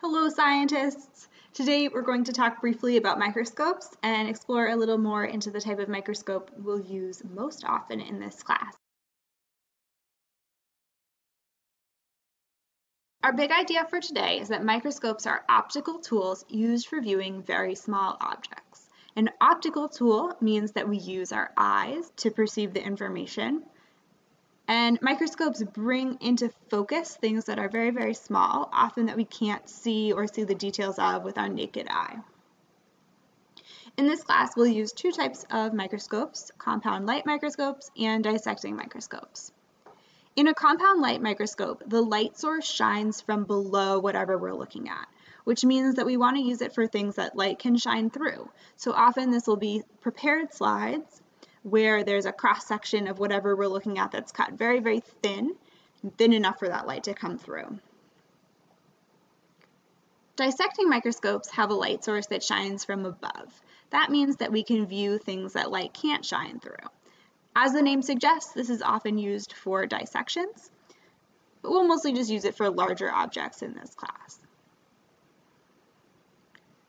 Hello scientists! Today we're going to talk briefly about microscopes and explore a little more into the type of microscope we'll use most often in this class. Our big idea for today is that microscopes are optical tools used for viewing very small objects. An optical tool means that we use our eyes to perceive the information, and microscopes bring into focus things that are very, very small, often that we can't see or see the details of with our naked eye. In this class, we'll use two types of microscopes, compound light microscopes and dissecting microscopes. In a compound light microscope, the light source shines from below whatever we're looking at, which means that we want to use it for things that light can shine through. So often this will be prepared slides where there's a cross section of whatever we're looking at that's cut very, very thin, thin enough for that light to come through. Dissecting microscopes have a light source that shines from above. That means that we can view things that light can't shine through. As the name suggests, this is often used for dissections, but we'll mostly just use it for larger objects in this class.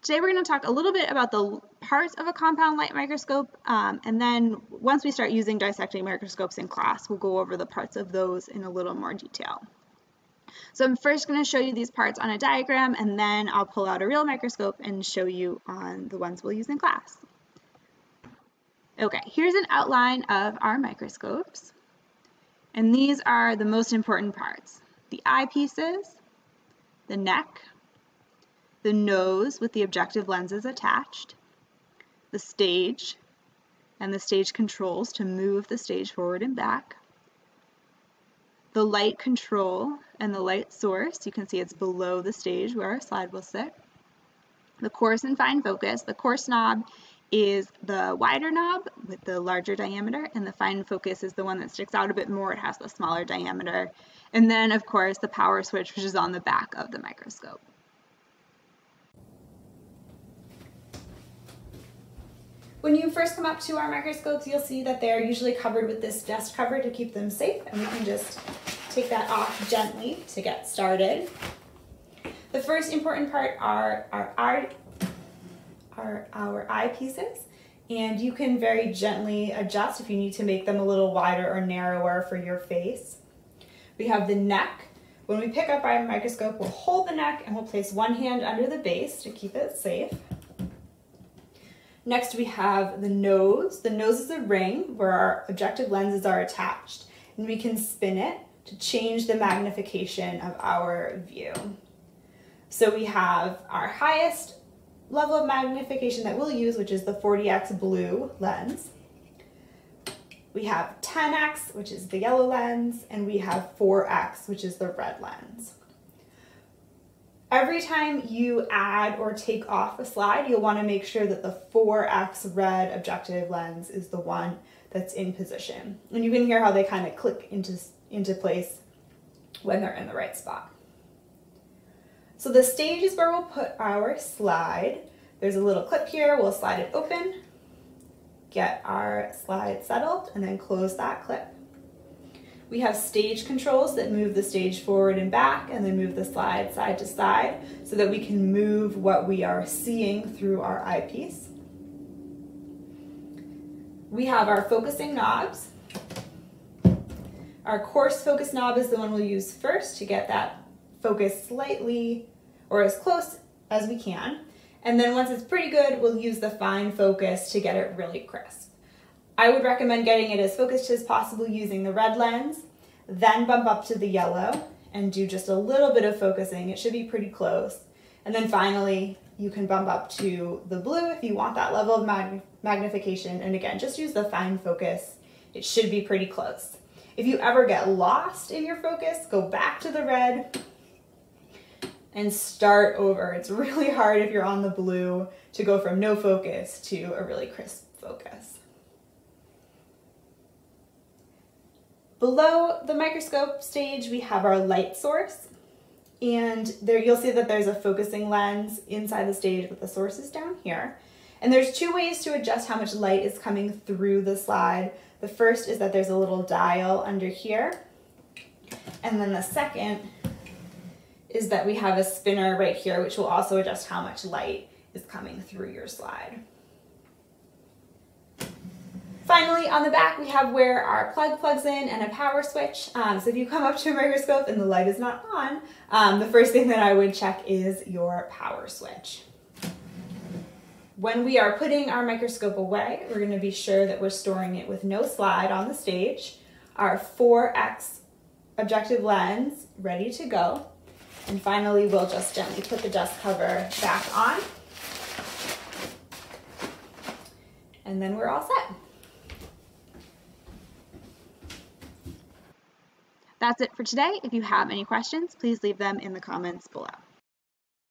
Today we're going to talk a little bit about the parts of a compound light microscope, um, and then once we start using dissecting microscopes in class, we'll go over the parts of those in a little more detail. So I'm first going to show you these parts on a diagram, and then I'll pull out a real microscope and show you on the ones we'll use in class. Okay, here's an outline of our microscopes, and these are the most important parts. The eyepieces, the neck, the nose with the objective lenses attached, the stage, and the stage controls to move the stage forward and back, the light control and the light source, you can see it's below the stage where our slide will sit, the coarse and fine focus, the coarse knob is the wider knob with the larger diameter and the fine focus is the one that sticks out a bit more, it has the smaller diameter. And then of course the power switch which is on the back of the microscope. When you first come up to our microscopes, you'll see that they're usually covered with this dust cover to keep them safe, and we can just take that off gently to get started. The first important part are our, our, are our eyepieces, and you can very gently adjust if you need to make them a little wider or narrower for your face. We have the neck. When we pick up our microscope, we'll hold the neck and we'll place one hand under the base to keep it safe. Next we have the nose. The nose is a ring where our objective lenses are attached and we can spin it to change the magnification of our view. So we have our highest level of magnification that we'll use, which is the 40x blue lens. We have 10x, which is the yellow lens, and we have 4x, which is the red lens. Every time you add or take off a slide, you'll want to make sure that the 4x red objective lens is the one that's in position. And you can hear how they kind of click into, into place when they're in the right spot. So the stage is where we'll put our slide. There's a little clip here, we'll slide it open, get our slide settled, and then close that clip. We have stage controls that move the stage forward and back and then move the slide side to side so that we can move what we are seeing through our eyepiece. We have our focusing knobs. Our coarse focus knob is the one we'll use first to get that focus slightly or as close as we can. And then once it's pretty good, we'll use the fine focus to get it really crisp. I would recommend getting it as focused as possible using the red lens, then bump up to the yellow and do just a little bit of focusing. It should be pretty close. And then finally, you can bump up to the blue if you want that level of mag magnification. And again, just use the fine focus. It should be pretty close. If you ever get lost in your focus, go back to the red and start over. It's really hard if you're on the blue to go from no focus to a really crisp focus. Below the microscope stage, we have our light source. And there you'll see that there's a focusing lens inside the stage, but the source is down here. And there's two ways to adjust how much light is coming through the slide. The first is that there's a little dial under here. And then the second is that we have a spinner right here, which will also adjust how much light is coming through your slide. Finally, on the back, we have where our plug plugs in and a power switch. Um, so if you come up to a microscope and the light is not on, um, the first thing that I would check is your power switch. When we are putting our microscope away, we're gonna be sure that we're storing it with no slide on the stage, our 4X objective lens ready to go, and finally, we'll just gently put the dust cover back on. And then we're all set. That's it for today. If you have any questions, please leave them in the comments below.